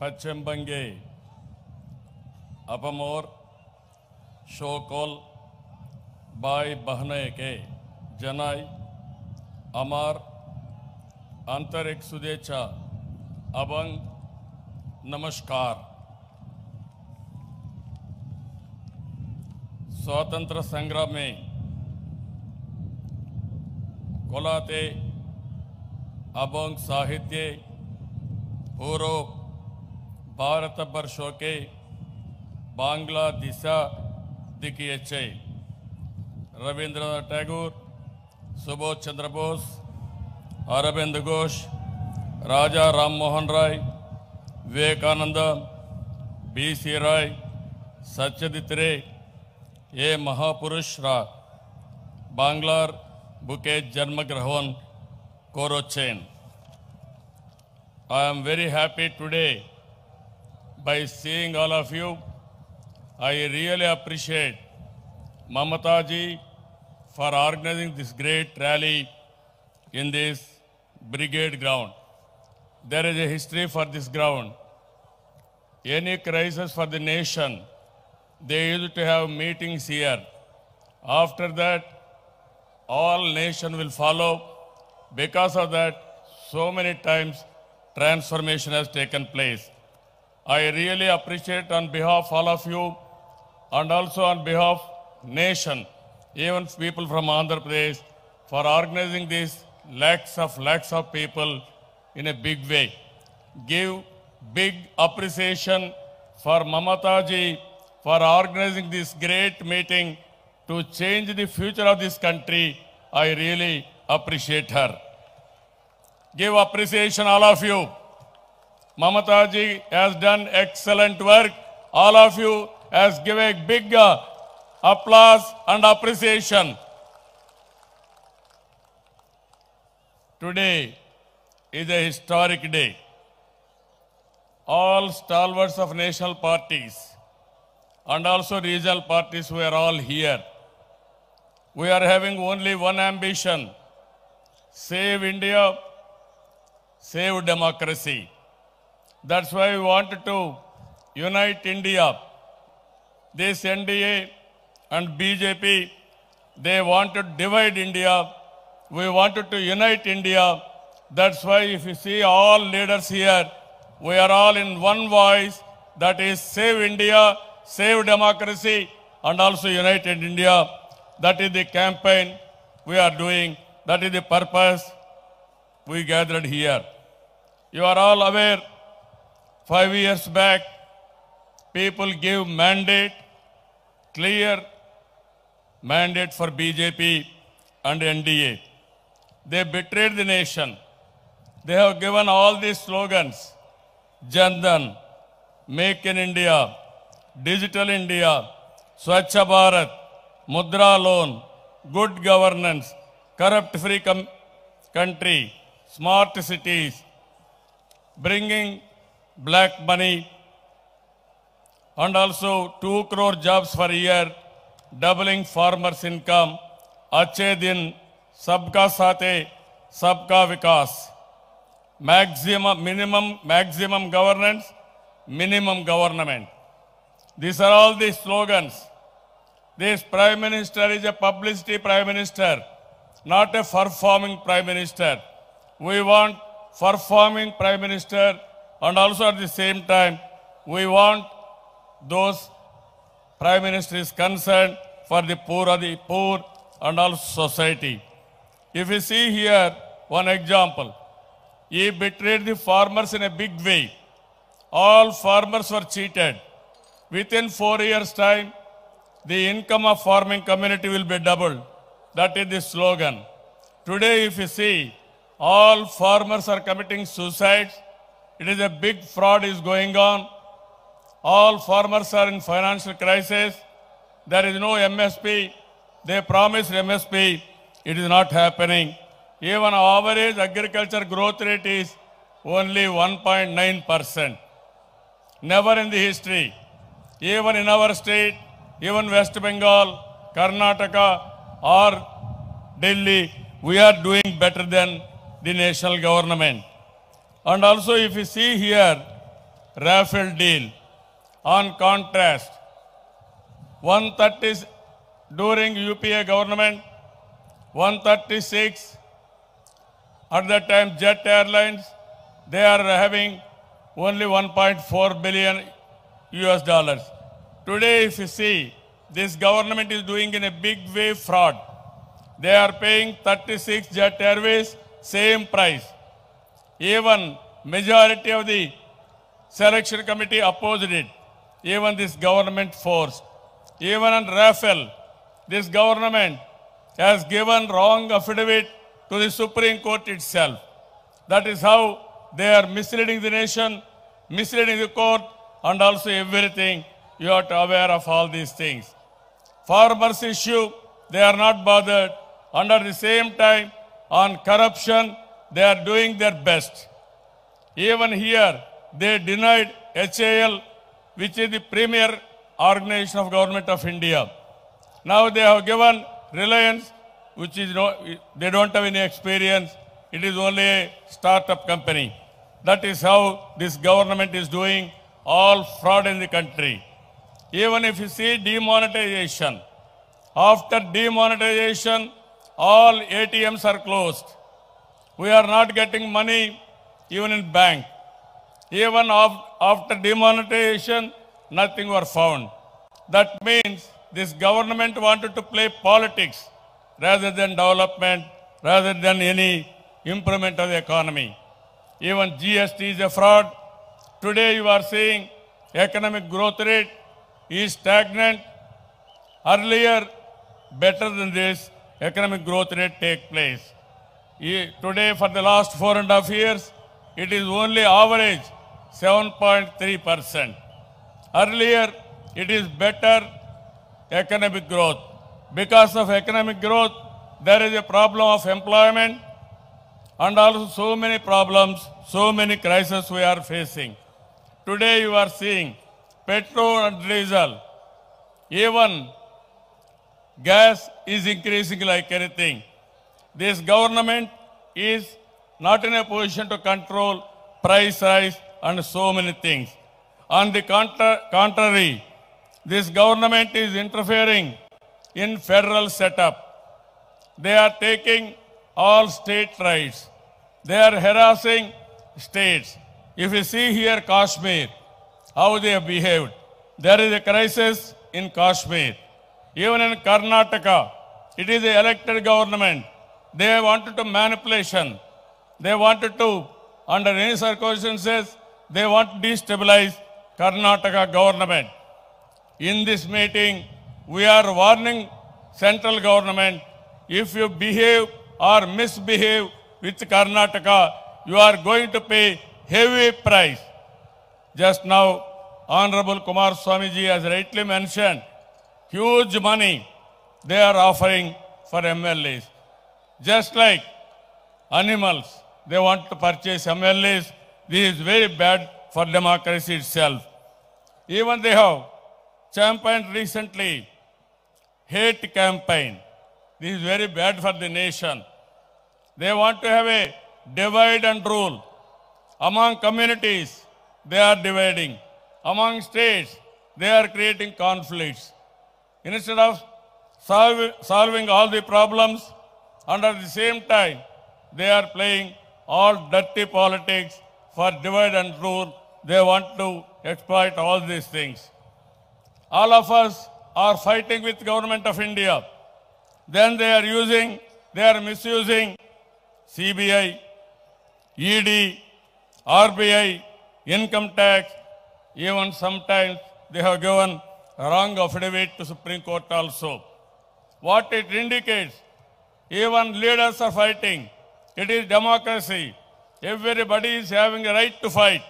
पश्चिम बंगे अपमोर शोकोल बाई बहने के जनाई अमार आंतरिक शुदेच्छा अबंग नमस्कार स्वातंत्र संग्राम में कोलाते अभंग साहित्य पूर्व भारत बर्षोके बांग्लादेश दिखे रवींद्रनाथ टैगोर सुबोध चंद्र बोस अरविंद घोष राजा राम मोहन राय विवेकानंद बीसी राय सत्यजीत रे ये महापुरुष रा बांग्लार बुके जन्मग्रहण कोरोचेन I am very happy today by seeing all of you. I really appreciate Mamata ji for organizing this great rally in this brigade ground. There is a history for this ground. Any crisis for the nation, they used to have meetings here. After that, all nation will follow. Because of that, so many times transformation has taken place. I really appreciate on behalf of all of you and also on behalf nation, even people from Andhra Pradesh, for organizing these lakhs of lakhs of people in a big way. Give big appreciation for Mamata ji for organizing this great meeting to change the future of this country. I really appreciate her. Give appreciation all of you. Mamata ji has done excellent work. All of you has given a big uh, applause and appreciation. Today is a historic day. All stalwarts of national parties and also regional parties we are all here. We are having only one ambition, save India, save democracy. That's why we wanted to unite India. This NDA and BJP, they want to divide India. We wanted to unite India. That's why if you see all leaders here, we are all in one voice, that is save India, save democracy, and also united India. That is the campaign we are doing. That is the purpose we gathered here. You are all aware, five years back, people gave mandate, clear mandate for BJP and NDA. They betrayed the nation. They have given all these slogans, Jan Dhan, Make in India, Digital India, Swachh Bharat, Mudra Loan, Good Governance, Corrupt-Free Country, Smart Cities, bringing black money and also 2 crore jobs per year, doubling farmers' income. ache din, sabka saath, sabka vikas. Maximum, minimum, maximum governance, minimum government. These are all the slogans. This Prime Minister is a publicity Prime Minister, not a performing Prime Minister. We want performing Prime Minister and also at the same time we want those prime minister is concerned for the poor the poor and also society. If you see here one example he betrayed the farmers in a big way. All farmers were cheated. Within 4 years time the income of farming community will be doubled. That is the slogan. Today if you see all farmers are committing suicides it is a big fraud is going on. All farmers are in financial crisis. There is no msp they promised msp it is not happening. Even average agriculture growth rate is only 1.9 percent. Never in the history even in our state even west bengal karnataka or delhi we are doing better than the national government and also if you see here Rafale deal. On contrast, 130 during UPA government, 136 at that time Jet Airlines, they are having only 1.4 billion US dollars. Today, if you see, this government is doing in a big way fraud. They are paying 36 Jet Airways, same price. Even majority of the selection committee opposed it. Even this government forced. Even on Rafale, this government has given wrong affidavit to the Supreme Court itself. That is how they are misleading the nation, misleading the court, and also everything. You are aware of all these things. Farmers issue, they are not bothered. Under the same time, on corruption, they are doing their best. Even here, they denied HAL, which is the premier organization of government of India. Now they have given Reliance, which is no, they don't have any experience. It is only a startup company. That is how this government is doing all fraud in the country. Even if you see demonetization, after demonetization, all ATMs are closed. We are not getting money even in bank. Even af- after demonetization, nothing were found. That means this government wanted to play politics rather than development, rather than any improvement of the economy. Even GST is a fraud. Today you are seeing economic growth rate is stagnant. Earlier, better than this, economic growth rate take place. Today, for the last four and a half years, it is only average 7.3 percent. Earlier, it is better economic growth. Because of economic growth, there is a problem of employment and also so many problems, so many crises we are facing. Today you are seeing petrol and diesel, even gas is increasing like anything. This government is not in a position to control price rise and so many things. On the contra- contrary, this government is interfering in federal setup. They are taking all state rights. They are harassing states. If you see here Kashmir, how they have behaved, there is a crisis in Kashmir. Even in Karnataka, it is an elected government. They wanted to manipulation. They wanted to, under any circumstances, they want to destabilize Karnataka government. In this meeting, we are warning central government, if you behave or misbehave with Karnataka, you are going to pay heavy price. Just now, Honorable Kumar Swamiji has rightly mentioned, huge money they are offering for MLAs. Just like animals, they want to purchase MLAs. This is very bad for democracy itself. Even they have championed recently hate campaign. This is very bad for the nation. They want to have a divide and rule. Among communities, they are dividing. Among states, they are creating conflicts. Instead of solving all the problems, and at the same time, they are playing all dirty politics for divide and rule. They want to exploit all these things. All of us are fighting with government of India. Then they are using, they are misusing CBI, ED, RBI, income tax. Even sometimes they have given wrong affidavit to Supreme Court also. What it indicates, even leaders are fighting. It is democracy. Everybody is having a right to fight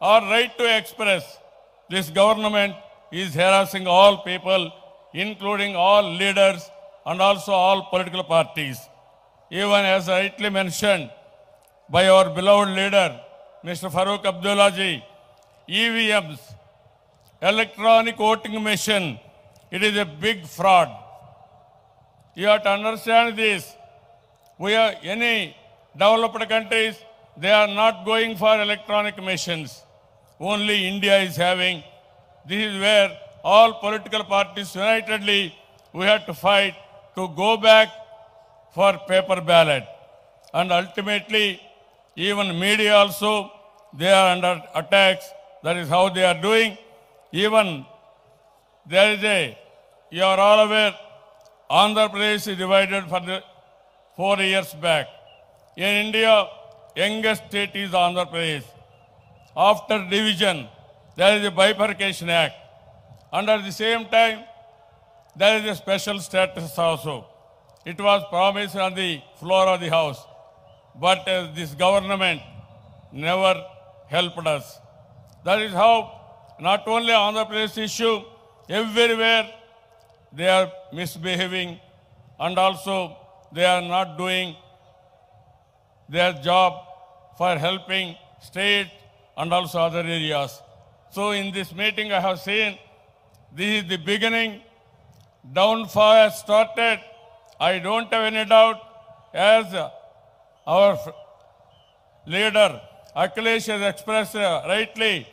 or right to express. This government is harassing all people, including all leaders and also all political parties. Even as rightly mentioned by our beloved leader, Mr. Farooq Abdullah ji, EVMs, electronic voting machine, it is a big fraud. You have to understand this. We are any developed countries, they are not going for electronic machines. only India is having. This is where all political parties unitedly we had to fight to go back for paper ballot. And ultimately, even media also, they are under attacks. That is how they are doing. Even there is a, you are all aware, Andhra Pradesh is divided for the four years back. In India, youngest state is Andhra Pradesh. After division, there is a bifurcation act. Under the same time, there is a special status also. It was promised on the floor of the house, but uh, this government never helped us. That is how not only Andhra Pradesh issue, everywhere they are misbehaving and also they are not doing their job for helping state and also other areas. So in this meeting I have seen this is the beginning. Downfall has started. I don't have any doubt as our leader Akhilesh has expressed uh, rightly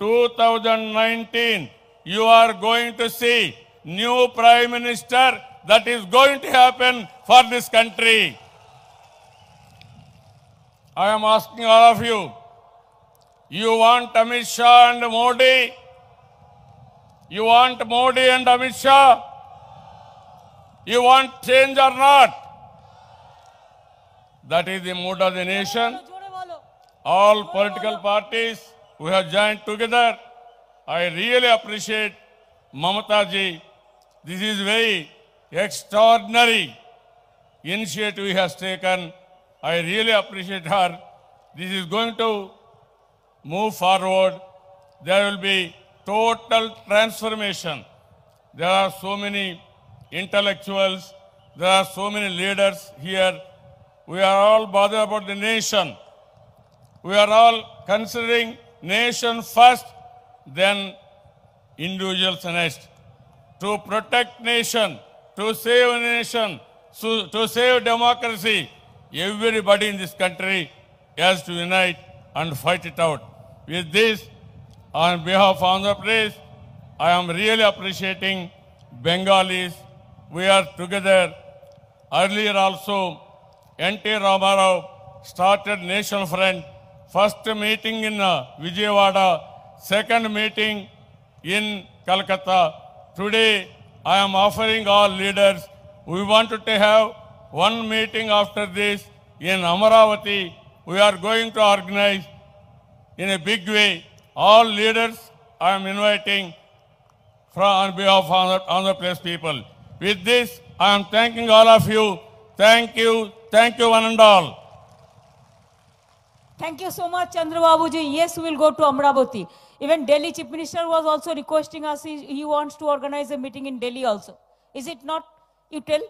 2019 you are going to see new prime minister that is going to happen for this country. I am asking all of you, you want Amit Shah and Modi? You want Modi and Amit Shah? You want change or not? That is the mood of the nation. All political parties who have joined together. I really appreciate Mamata ji. This is very extraordinary initiative he has taken. I really appreciate her. This is going to move forward. There will be total transformation. There are so many intellectuals, there are so many leaders here. We are all bothered about the nation. We are all considering nation first, then individuals next. To protect nation to save nation to save democracy everybody in this country as to unite and fight it out with this on behalf Andhra Pradesh I am really appreciating Bengalis we are together earlier also NT Rama Rao started national front first meeting in Vijayawada second meeting in Calcutta Today, I am offering all leaders, we wanted to have one meeting after this in Amaravati. We are going to organize in a big way. All leaders I am inviting from on behalf of Andhra, Pradesh people. With this, I am thanking all of you. Thank you, thank you one and all. Thank you so much, Chandrababu ji. Yes, we will go to Amravati. Even Delhi Chief Minister was also requesting us, he, he wants to organize a meeting in Delhi also. Is it not? You tell?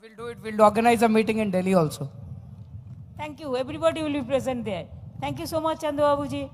We'll do it. We'll organize a meeting in Delhi also. Thank you. Everybody will be present there. Thank you so much, Chandrababu ji.